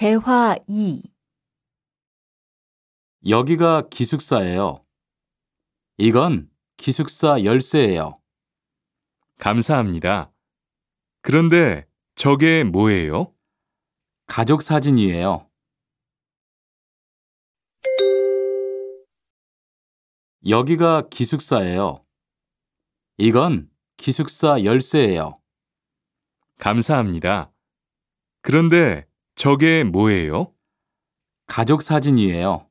대화 2 여기가 기숙사예요. 이건 기숙사 열쇠예요. 감사합니다. 그런데 저게 뭐예요? 가족 사진이에요. 여기가 기숙사예요. 이건 기숙사 열쇠예요. 감사합니다. 그런데 저게 뭐예요? 가족 사진이에요.